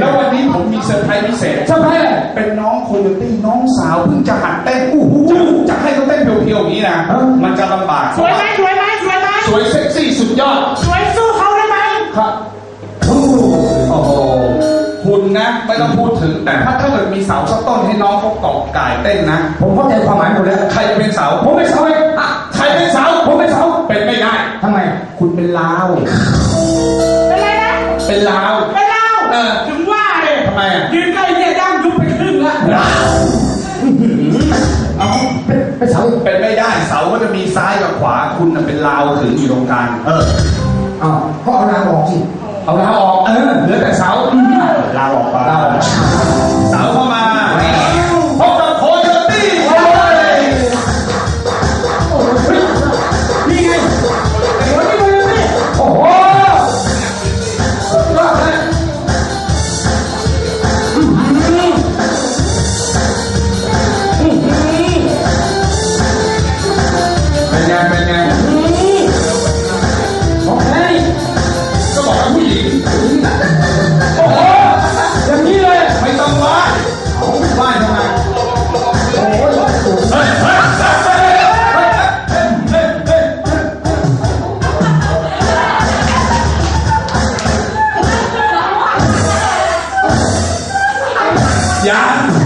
แล้ววันนี้ผมมีเซอร์ไพรส์พิเศษเซอร์ไพรส์เป็นน้องโคโยตี้น้องสาวเพิ่งจะหัดเต้นอู้หูจะให้เขาเต้นเพียวๆอย่างนี้นะมันจะลำบากสวยไหมสวยไหมสวยไหมสวยเซ็กซี่สุดยอดสวยสู้เขาได้ไหมครับโอ้โหหุ่นะไม่ต้องพูดถึงแต่ถ้าถ้าเกิดมีเสาสักต้นให้น้องเขาเกาะกายเต้นนะ ผมเข้าใจความหมายหมดแล้วใครเป็นเสาผมเป็นเสาเองอะใครเป็นเสาผมเป็นเสาเป็นไม่ได้ทำไม คุณเป็นลาวเป็นอะไรนะเป็นลาวเป็นลาวเออ ไมอะยืนใกล้เนี่ยย่างยุบไปครึ่งละเอาเป็นเป็นเสาเป็นไม่ได้เสาก็จะมีซ้ายกับขวาคุณน่ะเป็นลาวขึงอยู่ตรงกลางเออเอาก็เอาลาออกสิเอาลาวออกเออเหลือแต่เสา cháu điện tử gì đây? Mày tâm quá Không biết vai thằng này Ôi, ôi, ôi Yeah.